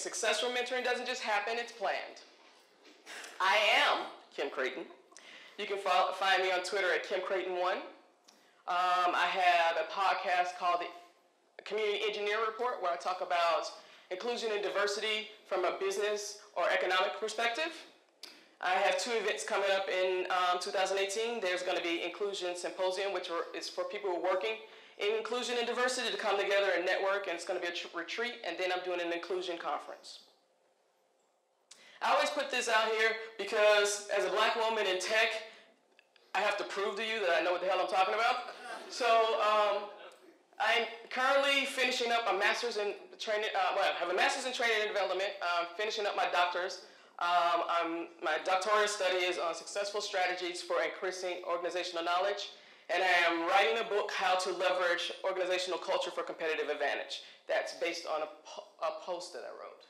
Successful mentoring doesn't just happen, it's planned. I am Kim Crayton. You can follow, find me on Twitter at Kim Crayton1. Um, I have a podcast called the Community Engineer Report where I talk about inclusion and diversity from a business or economic perspective. I have two events coming up in um, 2018. There's going to be Inclusion Symposium, which is for people who are working in inclusion and diversity to come together and network, and it's going to be a retreat, and then I'm doing an inclusion conference. I always put this out here because as a black woman in tech, I have to prove to you that I know what the hell I'm talking about. So um, I'm currently finishing up a master's in training, uh, well, I have a master's in training and development, uh, finishing up my doctor's. Um, my doctoral study is on successful strategies for increasing organizational knowledge, and I am writing a book, How to Leverage Organizational Culture for Competitive Advantage. That's based on a, po a post that I wrote.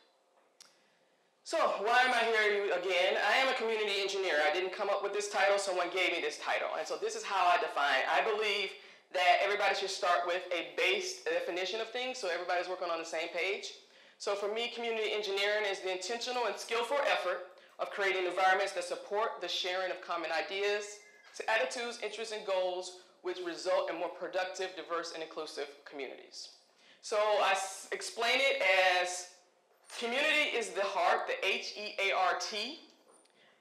So, why am I here again? I am a community engineer. I didn't come up with this title, someone gave me this title. And so, this is how I define. I believe that everybody should start with a base definition of things so everybody's working on the same page. So for me, community engineering is the intentional and skillful effort of creating environments that support the sharing of common ideas, attitudes, interests, and goals which result in more productive, diverse, and inclusive communities. So I explain it as community is the heart, the H-E-A-R-T.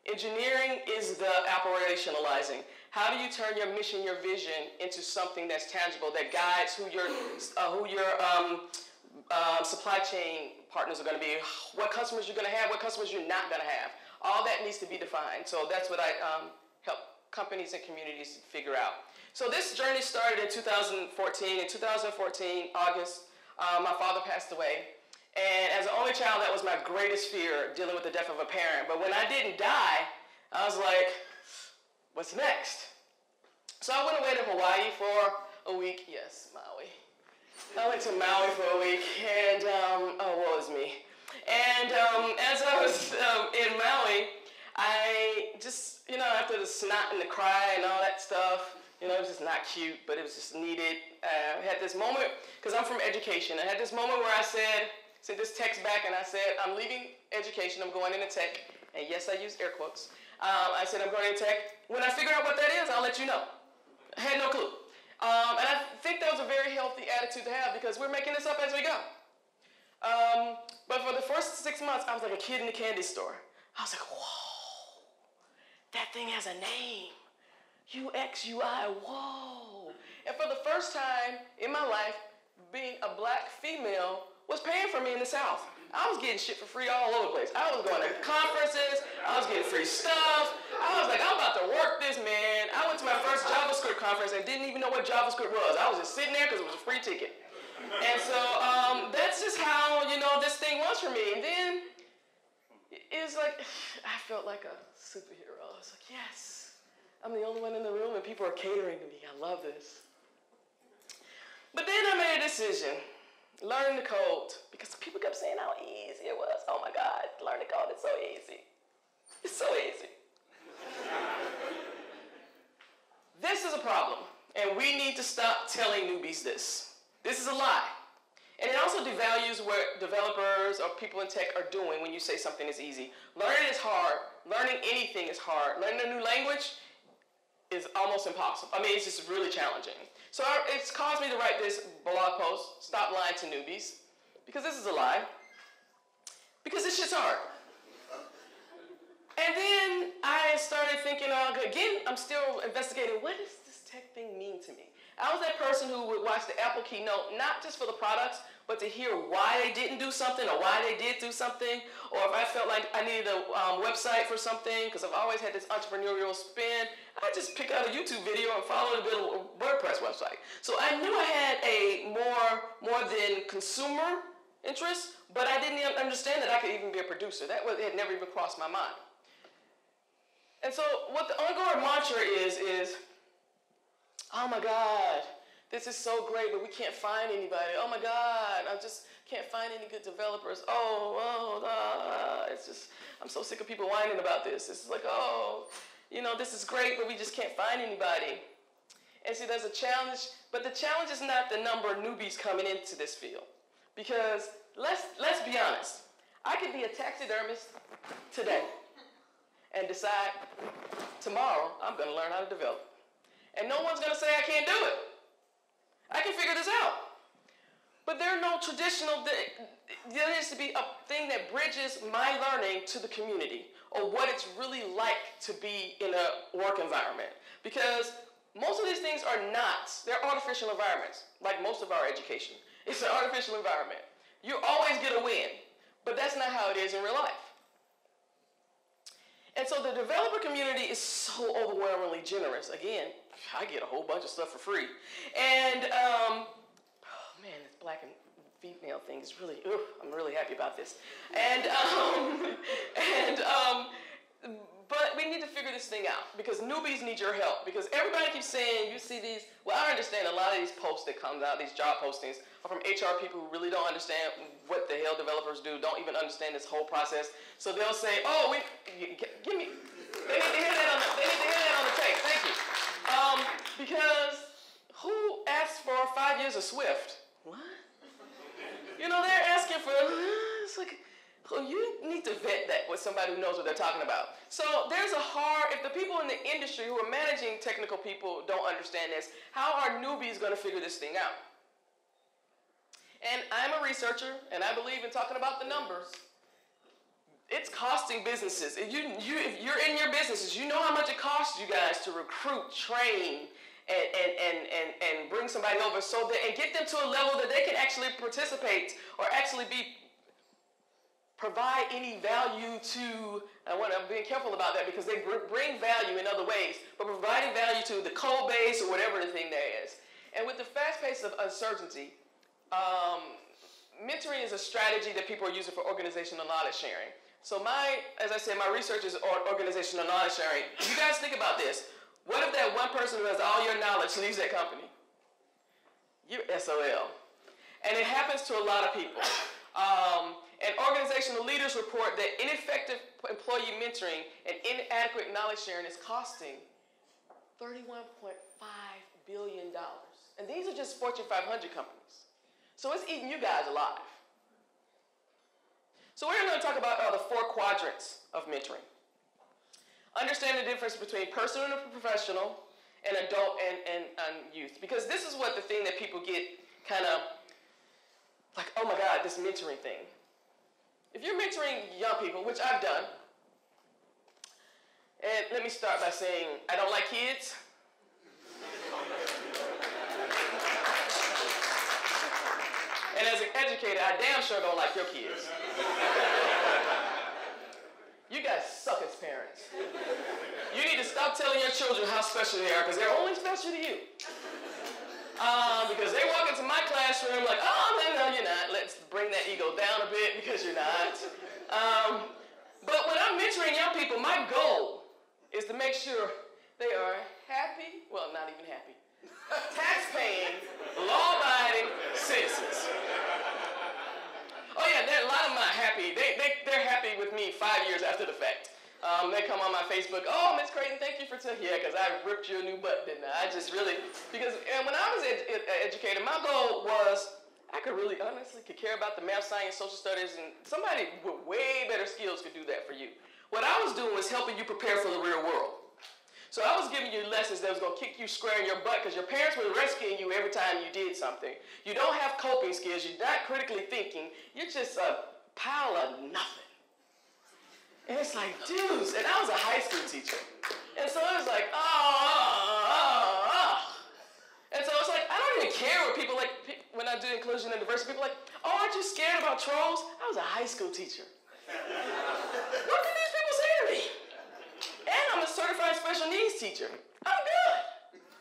Engineering is the operationalizing. How do you turn your mission, your vision into something that's tangible, that guides who your, uh, who your um, uh, supply chain partners are going to be, what customers you're going to have, what customers you're not going to have. All that needs to be defined. So that's what I um, companies and communities figure out. So this journey started in 2014. In 2014, August, uh, my father passed away. And as the only child, that was my greatest fear, dealing with the death of a parent. But when I didn't die, I was like, what's next? So I went away to Hawaii for a week. Yes, Maui. I went to Maui for a week, and um, oh, what was me? And um, as I was um, in Maui, I just, you know, after the snot and the cry and all that stuff, you know, it was just not cute, but it was just needed. Uh, I had this moment, because I'm from education, I had this moment where I said, sent this text back and I said, I'm leaving education, I'm going into tech. And yes, I use air quotes. Um, I said, I'm going into tech. When I figure out what that is, I'll let you know. I had no clue. Um, and I think that was a very healthy attitude to have because we're making this up as we go. Um, but for the first six months, I was like a kid in a candy store. I was like, whoa, that thing has a name. U-X-U-I, whoa. And for the first time in my life, being a black female was paying for me in the South. I was getting shit for free all over the place. I was going to conferences. I was getting free stuff. I was like, I'm about to work this, man. I went to my first JavaScript conference and didn't even know what JavaScript was. I was just sitting there because it was a free ticket. And so um, that's just how, you know, this thing was for me. And then it was like, I felt like a superhero. I was like, yes, I'm the only one in the room and people are catering to me. I love this. But then I made a decision learn the code because people kept saying how easy it was. Oh my God, learn the code, it's so easy. It's so easy. this is a problem, and we need to stop telling newbies this. This is a lie. And it also devalues what developers or people in tech are doing when you say something is easy. Learning is hard. Learning anything is hard. Learning a new language is almost impossible. I mean, it's just really challenging. So it's caused me to write this blog post, Stop Lying to Newbies, because this is a lie. Because this shit's hard. And then I started thinking, uh, again, I'm still investigating, what does this tech thing mean to me? I was that person who would watch the Apple keynote, not just for the products, but to hear why they didn't do something or why they did do something, or if I felt like I needed a um, website for something, because I've always had this entrepreneurial spin, I just pick out a YouTube video and follow bit of a WordPress website. So I knew I had a more, more than consumer interest, but I didn't understand that I could even be a producer. That was, had never even crossed my mind. And so what the ongoing mantra is, is, oh my God, this is so great, but we can't find anybody. Oh my God, I just can't find any good developers. Oh, oh, it's just, I'm so sick of people whining about this. It's like, oh, you know, this is great, but we just can't find anybody. And see, there's a challenge, but the challenge is not the number of newbies coming into this field. Because let's, let's be honest. I could be a taxidermist today and decide tomorrow I'm going to learn how to develop. And no one's going to say I can't do it. I can figure this out. But there are no traditional, there needs to be a thing that bridges my learning to the community or what it's really like to be in a work environment. Because most of these things are not, they're artificial environments, like most of our education. It's an artificial environment. You always get a win, but that's not how it is in real life. And so the developer community is so overwhelmingly generous. Again, I get a whole bunch of stuff for free. And um, oh man, this black and female thing is really, ugh, I'm really happy about this. And, um, and um, but we need to figure this thing out because newbies need your help. Because everybody keeps saying, you see these, well, I understand a lot of these posts that comes out, these job postings, are from HR people who really don't understand what the hell developers do, don't even understand this whole process. So they'll say, oh, we, give me, they need to hear that on the, they need to hear that on the tape. Thank you. Um, because who asked for five years of Swift? What? You know, they're asking for, it's like, so you need to vet that with somebody who knows what they're talking about. So there's a hard, if the people in the industry who are managing technical people don't understand this, how are newbies going to figure this thing out? And I'm a researcher, and I believe in talking about the numbers. It's costing businesses. If, you, you, if you're in your businesses, you know how much it costs you guys to recruit, train, and, and, and, and, and bring somebody over so that, and get them to a level that they can actually participate or actually be provide any value to, I want I'm being careful about that because they bring value in other ways, but providing value to the code base or whatever the thing there is. And with the fast pace of uncertainty, um, mentoring is a strategy that people are using for organizational knowledge sharing. So my, as I said, my research is organizational knowledge sharing. You guys think about this. What if that one person who has all your knowledge leaves that company? You're SOL. And it happens to a lot of people. Um, and organizational leaders report that ineffective employee mentoring and inadequate knowledge sharing is costing $31.5 billion. And these are just Fortune 500 companies. So it's eating you guys alive. So we're going to talk about uh, the four quadrants of mentoring. Understand the difference between personal and professional, and adult and, and, and youth. Because this is what the thing that people get kind of like, oh my God, this mentoring thing. If you're mentoring young people, which I've done, and let me start by saying I don't like kids. and as an educator, I damn sure don't like your kids. you guys suck as parents. You need to stop telling your children how special they are because they're only special to you. Um, because they walk into my classroom like, oh, no, no, you're not. Let's bring that ego down a bit because you're not. Um, but when I'm mentoring young people, my goal is to make sure they are happy, well, not even happy, tax-paying, law-abiding citizens. Oh yeah, a lot of them are happy. They, they, they're happy with me five years after the fact. Um, they come on my Facebook, oh, Miss Crayton, thank you for telling, yeah, because I ripped you a new butt, didn't I? I just really, because and when I was ed- ed- educated, my goal was I could really honestly could care about the math, science, social studies, and somebody with way better skills could do that for you. What I was doing was helping you prepare for the real world. So I was giving you lessons that was going to kick you square in your butt because your parents were rescuing you every time you did something. You don't have coping skills. You're not critically thinking. You're just a pile of nothing. And it's like, dudes, and I was a high school teacher. And so it was like, oh, oh, oh. And so it's like, I don't even care what people like, when I do inclusion and diversity, people like, oh, aren't you scared about trolls? I was a high school teacher. what can these people say to me? And I'm a certified special needs teacher. I'm good.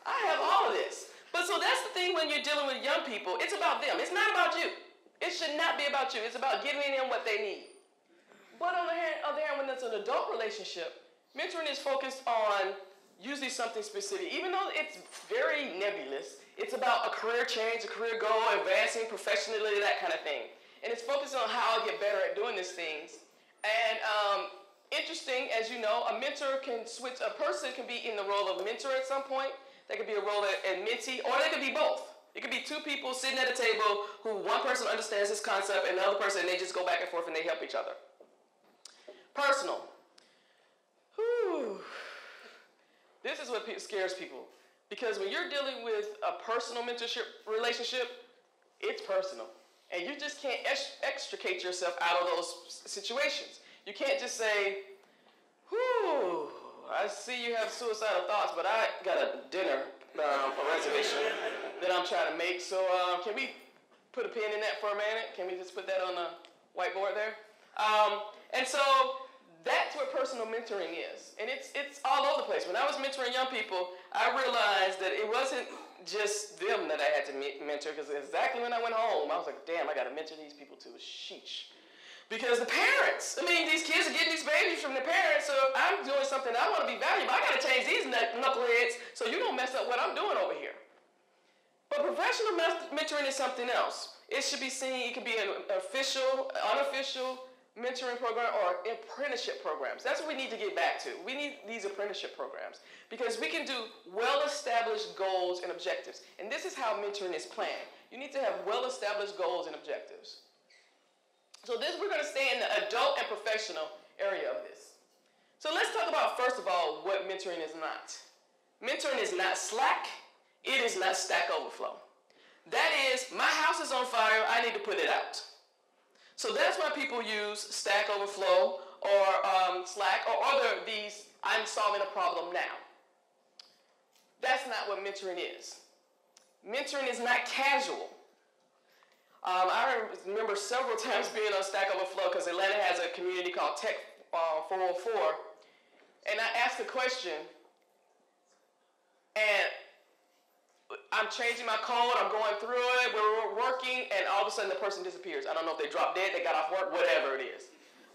I have all of this. But so that's the thing when you're dealing with young people, it's about them. It's not about you. It should not be about you. It's about giving them what they need. But on the other hand, when it's an adult relationship, mentoring is focused on usually something specific. Even though it's very nebulous, it's about a career change, a career goal, advancing professionally, that kind of thing. And it's focused on how I get better at doing these things. And um, interesting, as you know, a mentor can switch, a person can be in the role of mentor at some point. They could be a role of mentee, or they could be both. It could be two people sitting at a table who one person understands this concept and the other person, and they just go back and forth and they help each other. Personal. Whew. This is what scares people. Because when you're dealing with a personal mentorship relationship, it's personal. And you just can't extricate yourself out of those situations. You can't just say, whew, I see you have suicidal thoughts, but I got a dinner um, a reservation that I'm trying to make. So uh, can we put a pin in that for a minute? Can we just put that on the whiteboard there? Um, and so that's what personal mentoring is. And it's, it's all over the place. When I was mentoring young people, I realized that it wasn't just them that I had to mentor, because exactly when I went home, I was like, damn, I got to mentor these people too. Sheesh. Because the parents, I mean, these kids are getting these babies from the parents, so I'm doing something I want to be valuable. I got to change these knuckleheads so you don't mess up what I'm doing over here. But professional mentoring is something else. It should be seen, it could be an official, unofficial mentoring program or apprenticeship programs. That's what we need to get back to. We need these apprenticeship programs because we can do well-established goals and objectives. And this is how mentoring is planned. You need to have well-established goals and objectives. So this, we're going to stay in the adult and professional area of this. So let's talk about, first of all, what mentoring is not. Mentoring is not slack. It is not stack overflow. That is, my house is on fire, I need to put it out. So that's why people use Stack Overflow or um, Slack or other these, I'm solving a problem now. That's not what mentoring is. Mentoring is not casual. Um, I remember several times being on Stack Overflow because Atlanta has a community called Tech uh, 404, and I asked a question, and I'm changing my code, I'm going through it, we're working, and all of a sudden the person disappears. I don't know if they dropped dead, they got off work, whatever it is.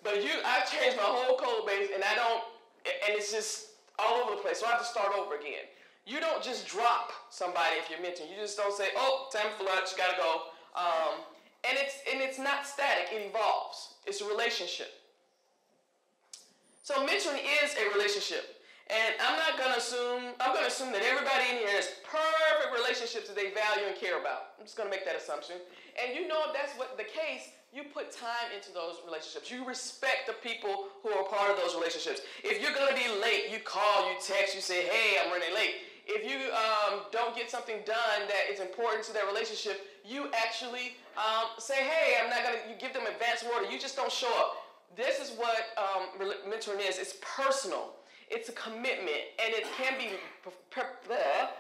But you, I've changed my whole code base, and I don't, and it's just all over the place. So I have to start over again. You don't just drop somebody if you're mentoring. You just don't say, oh, time for lunch, gotta go. Um, and it's and it's not static, it evolves. It's a relationship. So mentoring is a relationship. And I'm not gonna assume, I'm gonna assume that everybody in here has perfect relationships that they value and care about. I'm just gonna make that assumption. And you know if that's what the case, you put time into those relationships. You respect the people who are part of those relationships. If you're gonna be late, you call, you text, you say, hey, I'm running late if you um, don't get something done that is important to that relationship, you actually um, say, hey, I'm not going to, you give them advance warning. You just don't show up. This is what um, mentoring is. It's personal. It's a commitment, and it can be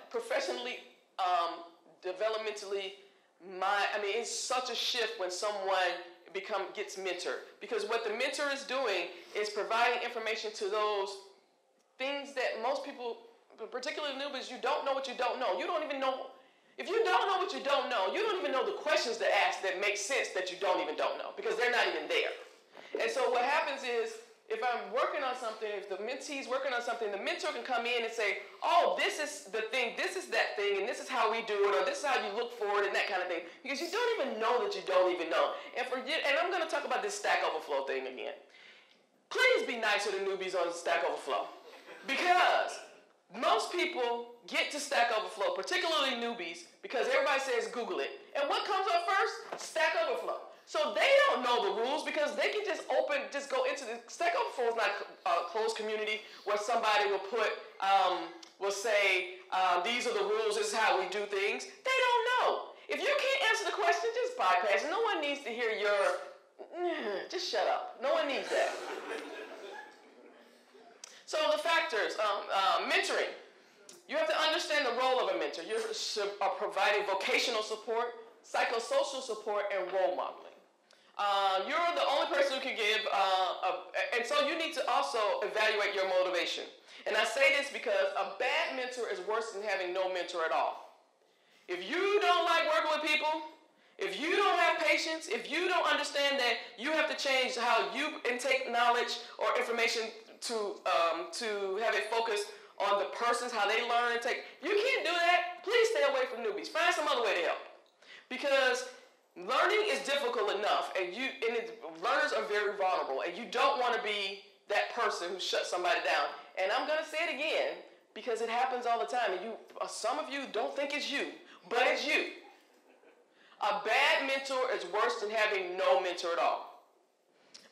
professionally, um, developmentally. My, I mean, it's such a shift when someone become gets mentored because what the mentor is doing is providing information to those things that most people particularly newbies, you don't know what you don't know. You don't even know. If you don't know what you don't know, you don't even know the questions to ask that make sense that you don't even don't know because they're not even there. And so what happens is, if I'm working on something, if the mentee's working on something, the mentor can come in and say, oh, this is the thing, this is that thing, and this is how we do it, or this is how you look for it, and that kind of thing. Because you don't even know that you don't even know. And for you, and I'm going to talk about this Stack Overflow thing again. Please be nicer to the newbies on Stack Overflow. Because most people get to Stack Overflow, particularly newbies, because everybody says Google it. And what comes up first? Stack Overflow. So they don't know the rules because they can just open, just go into the Stack Overflow is not a closed community where somebody will put, um, will say, uh, these are the rules, this is how we do things. They don't know. If you can't answer the question, just bypass. No one needs to hear your, just shut up. No one needs that. So the factors, um, uh, mentoring. You have to understand the role of a mentor. You're uh, providing vocational support, psychosocial support, and role modeling. Uh, you're the only person who can give, uh, a, and so you need to also evaluate your motivation. And I say this because a bad mentor is worse than having no mentor at all. If you don't like working with people, if you don't have patience, if you don't understand that you have to change how you intake knowledge or information to um, to have it focused on the persons, how they learn and take. You can't do that. Please stay away from newbies. Find some other way to help. Because learning is difficult enough, and you and it, learners are very vulnerable, and you don't want to be that person who shuts somebody down. And I'm gonna say it again because it happens all the time, and you, uh, some of you don't think it's you, but it's you. A bad mentor is worse than having no mentor at all.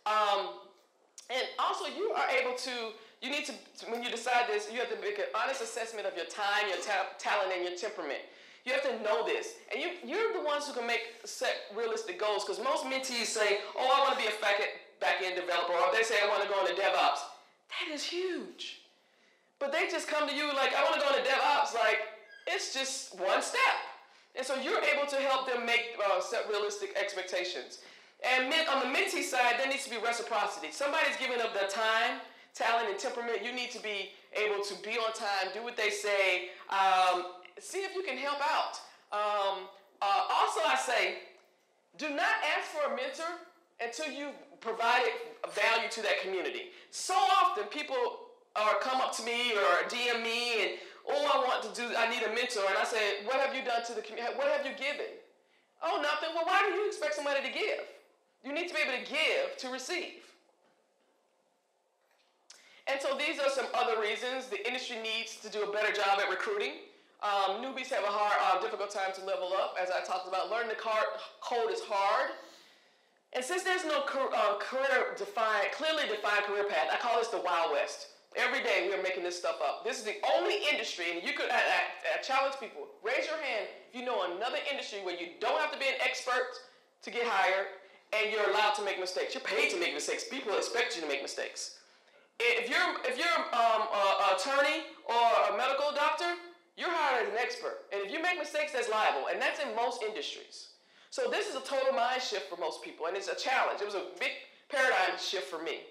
Um, and also, you are able to, you need to, when you decide this, you have to make an honest assessment of your time, your ta- talent, and your temperament. You have to know this. And you, you're the ones who can make set realistic goals because most mentees say, oh, I want to be a back end developer, or they say, I want to go into DevOps. That is huge. But they just come to you like, I want to go into DevOps. Like, it's just one step. And so you're able to help them make uh, set realistic expectations. And on the mentee side, there needs to be reciprocity. Somebody's giving up their time, talent, and temperament. You need to be able to be on time, do what they say, um, see if you can help out. Um, uh, also, I say, do not ask for a mentor until you've provided value to that community. So often, people are come up to me or DM me and, oh, I want to do, I need a mentor. And I say, what have you done to the community? What have you given? Oh, nothing. Well, why do you expect somebody to give? You need to be able to give to receive. And so these are some other reasons the industry needs to do a better job at recruiting. Um, newbies have a hard, uh, difficult time to level up. As I talked about, learning the code is hard. And since there's no uh, career defined, clearly defined career path, I call this the Wild West. Every day we are making this stuff up. This is the only industry, and you could I, I, I challenge people. Raise your hand if you know another industry where you don't have to be an expert to get hired, and you're allowed to make mistakes. You're paid to make mistakes. People expect you to make mistakes. If you're if you're um, an attorney or a medical doctor, you're hired as an expert. And if you make mistakes, that's liable. And that's in most industries. So this is a total mind shift for most people, and it's a challenge. It was a big paradigm shift for me.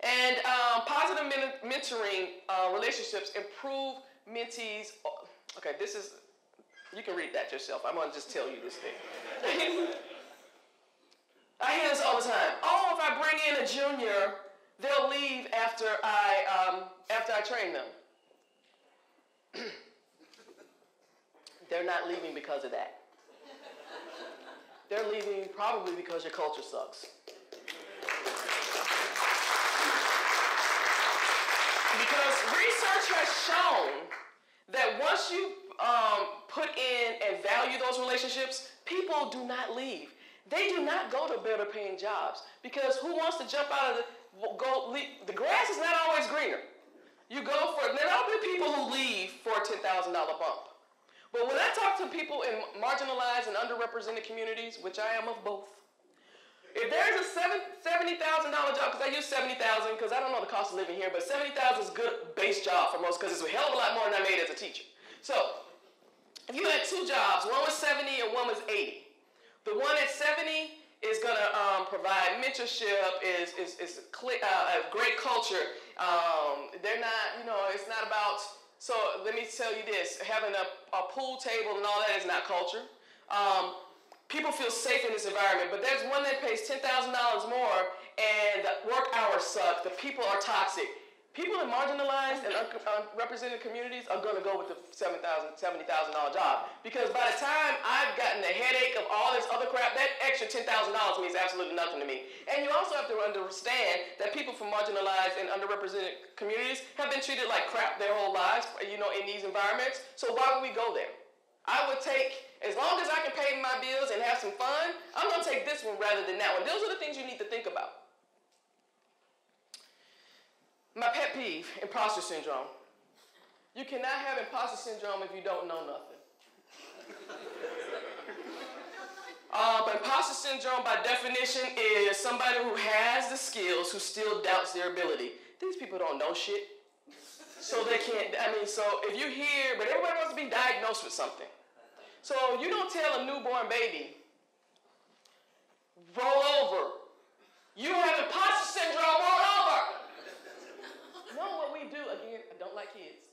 And um, positive men- mentoring uh, relationships improve mentees. Oh, okay, this is, you can read that yourself. I'm going to just tell you this thing. I hear this all the time. Oh, if I bring in a junior, they'll leave after I, um, after I train them. They're not leaving because of that. They're leaving probably because your culture sucks. Because research has shown that once you um, put in and value those relationships, people do not leave. They do not go to better paying jobs because who wants to jump out of the go? Leave, the grass is not always greener. You go for there will be people who leave for a ten thousand dollar bump. But when I talk to people in marginalized and underrepresented communities, which I am of both, if there's a $70,000 job, because I use 70000 because I don't know the cost of living here, but 70000 is a good base job for most because it's a hell of a lot more than I made as a teacher. So if you had two jobs, one was 70 and one was 80, the one at 70 is going to um, provide mentorship, is, is, is uh, a great culture. Um, they're not, you know, it's not about, so let me tell you this, having a, a pool table and all that is not culture. Um, people feel safe in this environment, but there's one that pays $10,000 more and the work hours suck, the people are toxic. People in marginalized and unrepresented uh, communities are going to go with the $7,000, $70,000 job. Because by the time I've gotten the headache of all this other crap, that extra $10,000 means absolutely nothing to me. And you also have to understand that people from marginalized and underrepresented communities have been treated like crap their whole lives, you know, in these environments. So why would we go there? I would take, as long as I can pay my bills and have some fun, I'm going to take this one rather than that one. Those are the things you need to think about. My pet peeve, imposter syndrome. You cannot have imposter syndrome if you don't know nothing. uh, but imposter syndrome, by definition, is somebody who has the skills who still doubts their ability. These people don't know shit. So they can't, I mean, so if you hear, but everybody wants to be diagnosed with something. So you don't tell a newborn baby, roll over. You have imposter syndrome, roll over know what we do. Again, I don't like kids.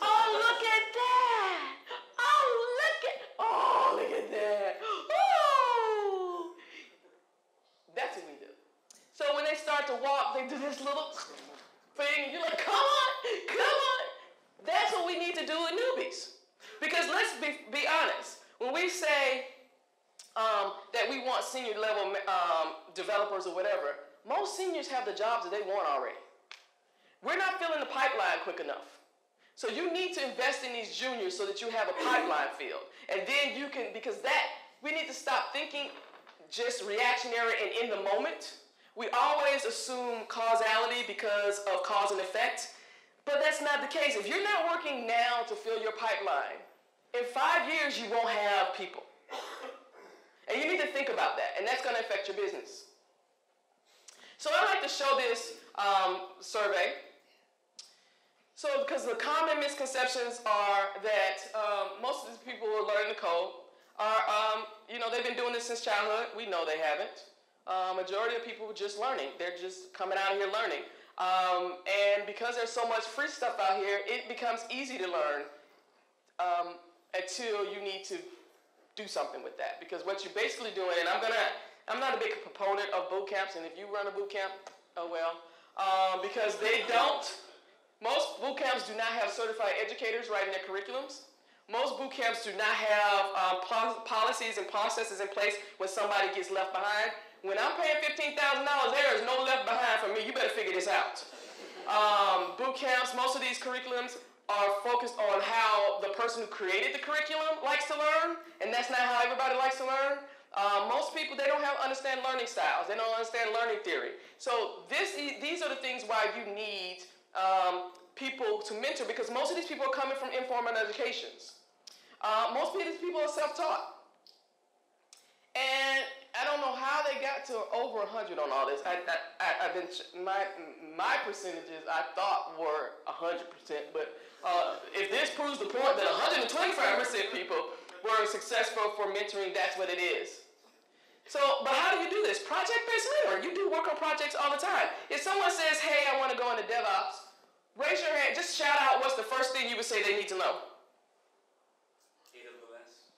Oh, look at that. Oh, look at, oh, look at that. Oh. That's what we do. So when they start to walk, they do this little thing, you're like, come on, come on. That's what we need to do with newbies. Because let's be, be honest. When we say um, that we want senior level um, developers or whatever, most seniors have the jobs that they want already. We're not filling the pipeline quick enough. So you need to invest in these juniors so that you have a pipeline filled. And then you can, because that, we need to stop thinking just reactionary and in the moment. We always assume causality because of cause and effect, but that's not the case. If you're not working now to fill your pipeline, in five years you won't have people. And you need to think about that, and that's going to affect your business. So I like to show this um, survey. So, because the common misconceptions are that um, most of these people who are learning to code are, um, you know, they've been doing this since childhood. We know they haven't. Uh, majority of people are just learning. They're just coming out of here learning. Um, and because there's so much free stuff out here, it becomes easy to learn um, until you need to do something with that. Because what you're basically doing, and I'm gonna, I'm not a big proponent of boot camps, and if you run a boot camp, oh well, um, because they don't most boot camps do not have certified educators writing their curriculums. Most boot camps do not have um, policies and processes in place when somebody gets left behind. When I'm paying $15,000, there is no left behind for me. You better figure this out. Um, boot camps, most of these curriculums are focused on how the person who created the curriculum likes to learn, and that's not how everybody likes to learn. Um, most people, they don't have understand learning styles. They don't understand learning theory. So this, these are the things why you need um, people to mentor because most of these people are coming from informal educations. Uh, most of these people are self-taught. And I don't know how they got to over 100 on all this. I, I, have been, my, my percentages I thought were 100%, but uh, if this proves the point that 125% people were successful for mentoring, that's what it is. So, but how do you do this? Project-based mentoring. You do work on projects all the time. If someone says, hey, I want to go into DevOps, raise your hand. Just shout out what's the first thing you would say they need to know. AWS.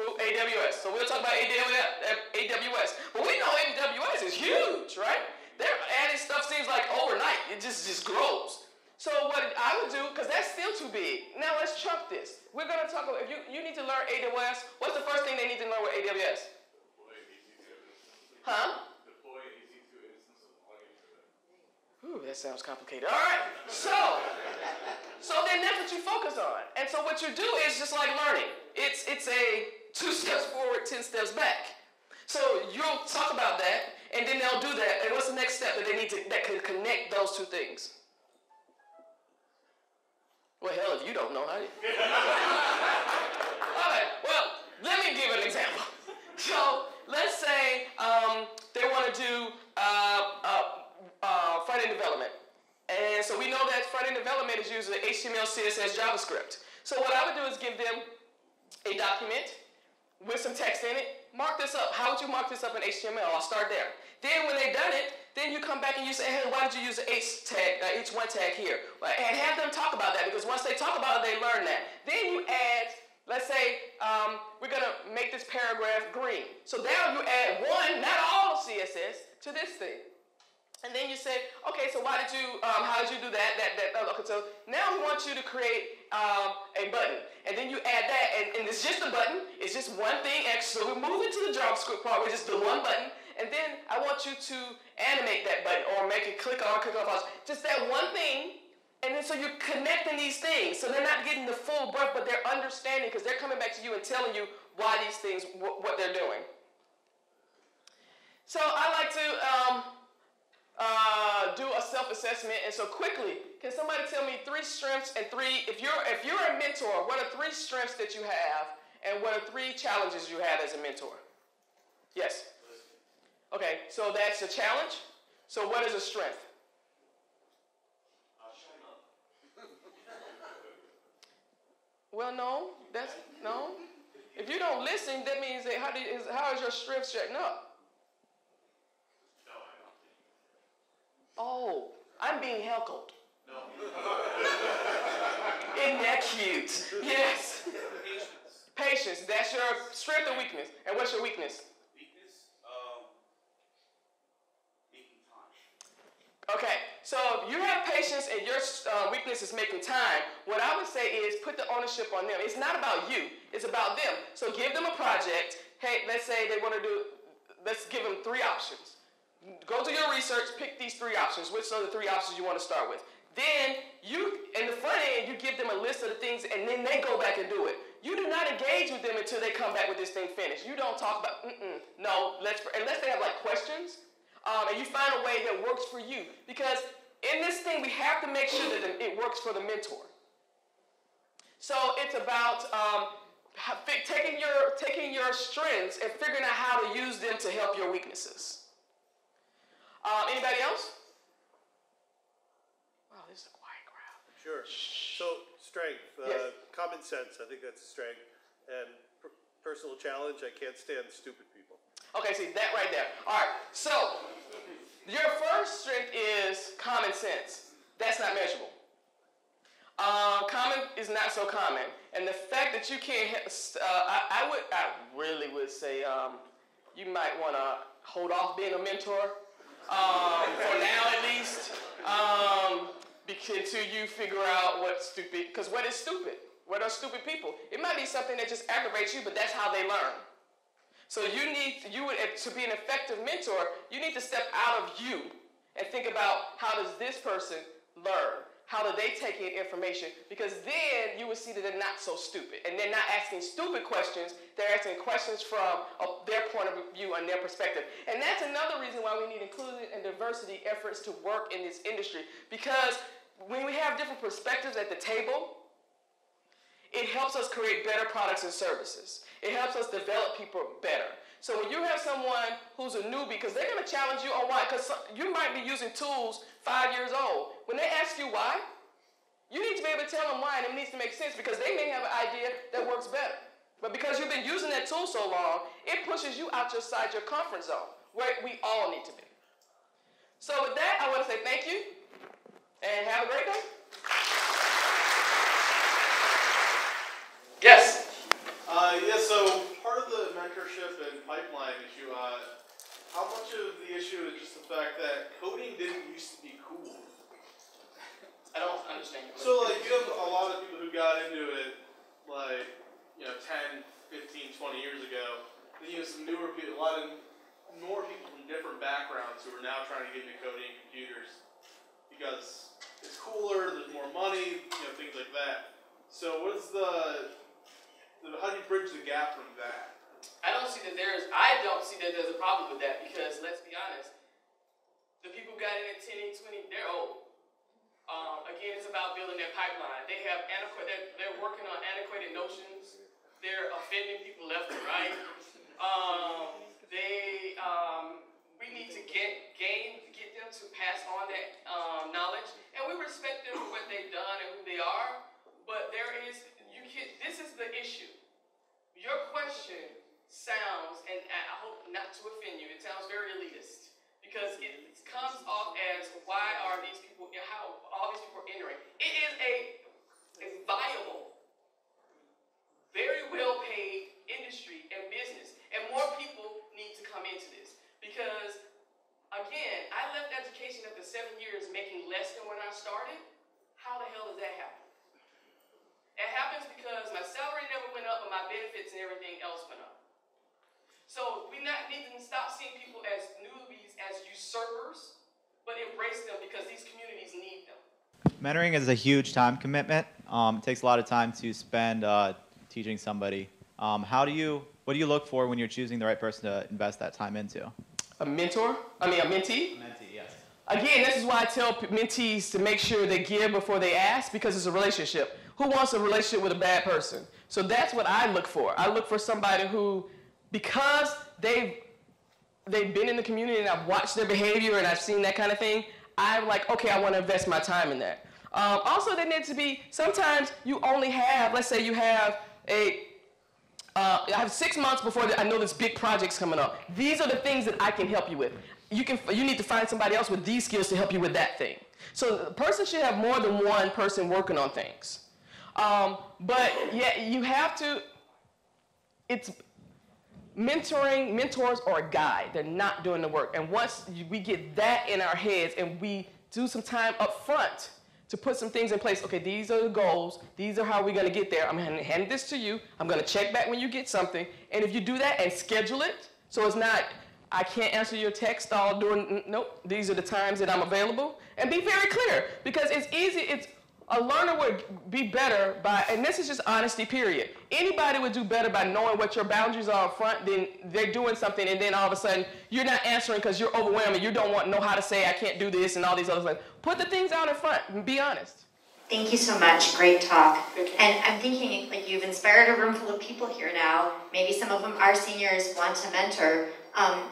Who? AWS. So we'll talk about AWS. But we know AWS is huge, right? They're adding stuff seems like overnight. It just, just grows. So what I would do, because that's still too big. Now let's chunk this. We're going to talk about, if you, you need to learn AWS, what's the first thing they need to learn with AWS? Huh? Deploy EC2 instance of audio Ooh, that sounds complicated. All right. So, so then that's what you focus on. And so what you do is just like learning. It's it's a two steps forward, ten steps back. So you'll talk about that, and then they'll do that. And what's the next step that they need to that can connect those two things? Well, hell, if you don't know, how do you? All right. Well, let me give an example. So let's say um, they want to do uh, uh, uh, front-end development. And so we know that front-end development is using HTML, CSS, JavaScript. So what I would do is give them a document with some text in it. Mark this up. How would you mark this up in HTML? I'll start there. Then when they've done it, then you come back and you say, hey, why did you use the H tag, uh, H1 tag here? And have them talk about that because once they talk about it, they learn that. Then you add Let's say um, we're going to make this paragraph green. So now you add one, not all CSS, to this thing. And then you say, okay, so why did you, um, how did you do that? That, that, okay, so now we want you to create um, a button. And then you add that, and, and it's just a button. It's just one thing extra. So we move into the JavaScript part, which is the one button. And then I want you to animate that button or make it click on, click off. Just that one thing and then so you're connecting these things. So they're not getting the full breath, but they're understanding because they're coming back to you and telling you why these things, wh- what they're doing. So I like to um, uh, do a self-assessment. And so quickly, can somebody tell me three strengths and three, if you're, if you're a mentor, what are three strengths that you have and what are three challenges you have as a mentor? Yes? Okay, so that's a challenge. So what is a strength? Well, no, that's no. If you don't listen, that means that how, do, is, how is your strength shutting up? Oh, I'm being heckled. No. Isn't that cute? Yes. Patience. Patience. That's your strength or weakness. And what's your weakness? Okay, so if you have patience and your uh, weakness is making time. What I would say is put the ownership on them. It's not about you, it's about them. So give them a project. Hey, let's say they want to do, let's give them three options. Go do your research, pick these three options. Which are the three options you want to start with? Then you, in the front end, you give them a list of the things and then they go back and do it. You do not engage with them until they come back with this thing finished. You don't talk about, mm-mm, no, let's, unless they have like questions, um, and you find a way that works for you. Because in this thing, we have to make sure that it works for the mentor. So it's about um, taking your taking your strengths and figuring out how to use them to help your weaknesses. Uh, anybody else? Wow, this is a quiet crowd. Sure. So strength, uh, Yes. common sense. I think that's a strength, and per- personal challenge. I can't stand stupid. Okay, see that right there. All right, so your first strength is common sense. That's not measurable. Uh, common is not so common, and the fact that you can't, uh, I, I, would, I really would say, um, you might want to hold off being a mentor um, for now at least, um, until you figure out what's stupid. Because what is stupid? What are stupid people? It might be something that just aggravates you, but that's how they learn. So you need, you would, to be an effective mentor, you need to step out of you and think about how does this person learn? How do they take in information? Because then you will see that they're not so stupid. And they're not asking stupid questions, they're asking questions from uh, their point of view and their perspective. And that's another reason why we need inclusion and diversity efforts to work in this industry. Because when we have different perspectives at the table, it helps us create better products and services. It helps us develop people better. So when you have someone who's a newbie, because they're going to challenge you on why, because you might be using tools five years old. When they ask you why, you need to be able to tell them why, and it needs to make sense because they may have an idea that works better. But because you've been using that tool so long, it pushes you outside your comfort zone, where we all need to be. So with that, I want to say thank you, and have a great day. Yes. Uh, yeah, so part of the mentorship and pipeline issue, uh, how much of the issue is just the fact that coding didn't used to be cool? Don't. So, like, you have a lot of people who got into it, like, you know, 10, 15, 20 years ago. Then you have some newer people, a lot of more people from different backgrounds who are now trying to get into coding and computers because it's cooler, there's more money, you know, things like that. So, what's the, the how do you bridge the gap from that? I don't see that there's I don't see that there's a problem with that because let's be honest, the people who got in at 10 and 20, they're old. Um, again, it's about building their pipeline. They have antiquated, they're, they're working on antiquated notions. They're offending people left and right. Um, they, um, we need to get gain, get them to pass on that um, knowledge, and we respect them for what they've done and who they are. But there is, you can. This is the issue. Your question sounds, and I hope not to offend you, it sounds very elitist because it comes off as why are these people, how all these people are entering. It is a, a viable, very well paid industry and business, and more people need to come into this because, again, I left education after seven years making less than when I started. How the hell does that happen? It happens because my salary never went up, but my benefits and everything else went up. So we not need to stop seeing people as newbies, as usurpers, but embrace them because these communities need them. Mentoring is a huge time commitment. Um, it takes a lot of time to spend uh, teaching somebody. Um, how do you, what do you look for when you're choosing the right person to invest that time into? A mentor? I mean, a mentee? A Mentee, yes. Again, this is why I tell mentees to make sure they give before they ask because it's a relationship. Who wants a relationship with a bad person? So that's what I look for. I look for somebody who, because they've they've been in the community and I've watched their behavior and I've seen that kind of thing, I'm like, okay, I want to invest my time in that. Um, also, there needs to be sometimes you only have, let's say you have a uh, I have six months before the, I know this big project's coming up. These are the things that I can help you with. You can you need to find somebody else with these skills to help you with that thing. So the person should have more than one person working on things. Um, but yeah, you have to. It's mentoring. Mentors are a guide. They're not doing the work. And once we get that in our heads and we do some time up front to put some things in place. Okay, these are the goals. These are how we're going to get there. I'm going to hand this to you. I'm going to check back when you get something. And if you do that and schedule it, so it's not I can't answer your text all during, nope, these are the times that I'm available. And be very clear, because it's easy, it's, a learner would be better by, and this is just honesty, period. Anybody would do better by knowing what your boundaries are up front than they're doing something and then all of a sudden you're not answering because you're overwhelmed and you don't want know how to say I can't do this and all these other things. Put the things out in front and be honest. Thank you so much. Great talk. And I'm thinking, like, you've inspired a room full of people here now. Maybe some of them are seniors, want to mentor. Um,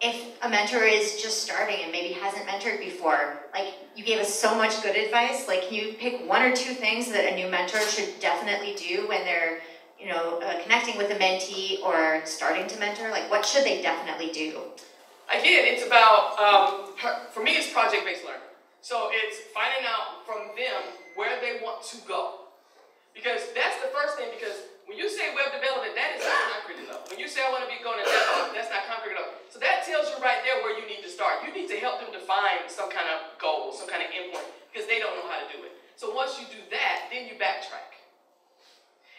if a mentor is just starting and maybe hasn't mentored before, like, you gave us so much good advice. Like, can you pick one or two things that a new mentor should definitely do when they're, you know, uh, connecting with a mentee or starting to mentor? Like, what should they definitely do? Again, it's about, um, for me, it's project based learning. So it's finding out from them where they want to go. Because that's the first thing, because when you say web development, that is not concrete enough. When you say I want to be going to DevOps, that's not concrete enough. So that tells you right there where you need to start. You need to help them define some kind of goal, some kind of endpoint, because they don't know how to do it. So once you do that, then you backtrack.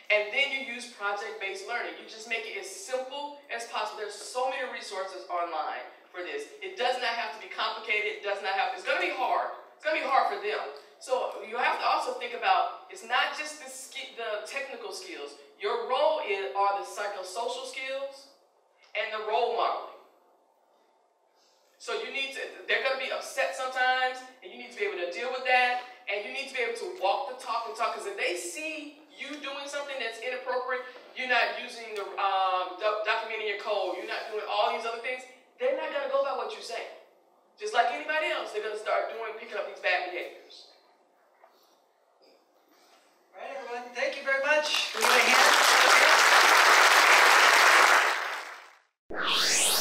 And then you use project-based learning. You just make it as simple as possible. There's so many resources online for this. It does not have to be complicated. It does not have. It's going to be hard. It's going to be hard for them. So you have to also think about it's not just the ski, the technical skills. Your role is are the psychosocial skills and the role modeling. So you need to. They're going to be upset sometimes, and you need to be able to deal with that. And you need to be able to walk the talk and talk. Because if they see you doing something that's inappropriate, you're not using the um, doc- documenting your code. You're not doing all these other things. They're not going to go by what you say. Just like anybody else, they're going to start doing picking up these bad behaviors everyone. Thank you very much. Give me a hand.